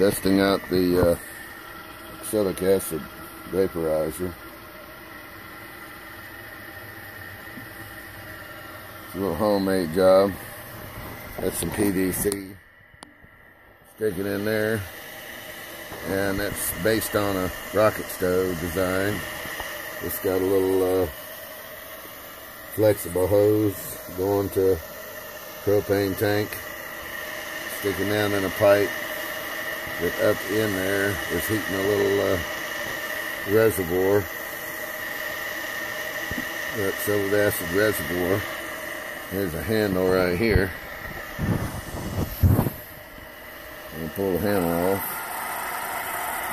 testing out the uh, oxalic acid vaporizer. It's a little homemade job. That's some PVC. Stick it in there. And that's based on a rocket stove design. It's got a little uh, flexible hose going to propane tank. Sticking down in a pipe that up in there is heating a little uh, reservoir. That silver acid reservoir. There's a handle right here. And pull the handle off.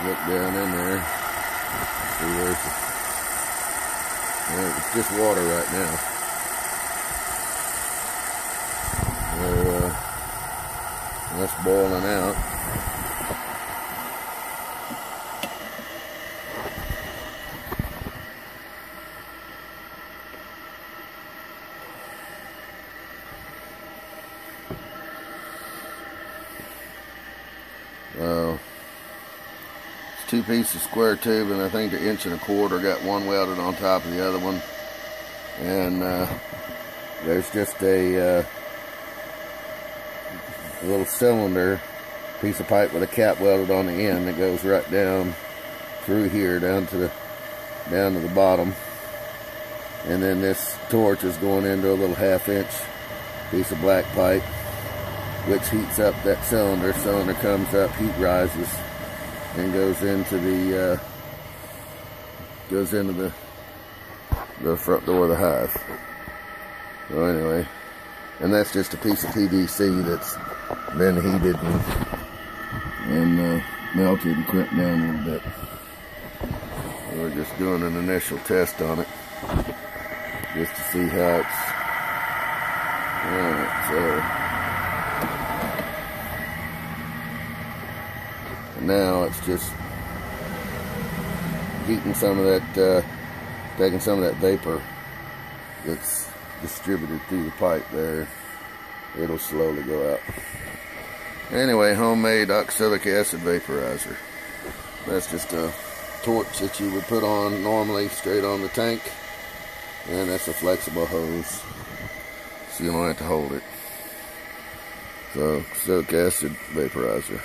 Look down in there. See where's the yeah, it's just water right now. So, uh, that's boiling out. Uh, it's two pieces of square tube and I think an inch and a quarter. Got one welded on top of the other one. And uh, there's just a, uh, little cylinder piece of pipe with a cap welded on the end that goes right down through here down to the down to the bottom and then this torch is going into a little half inch piece of black pipe which heats up that cylinder. Cylinder comes up, heat rises, and goes into the uh, goes into the the front door of the hive. So anyway, and that's just a piece of PVC that's been heated and, and uh, melted and crimped down a little bit. We're just doing an initial test on it, just to see how it's. Alright, so. Now it's just heating some of that, uh, taking some of that vapor that's distributed through the pipe there. It'll slowly go out. Anyway, homemade oxalic acid vaporizer. That's just a torch that you would put on normally straight on the tank. And that's a flexible hose. So you don't have to hold it. So, oxalic acid vaporizer.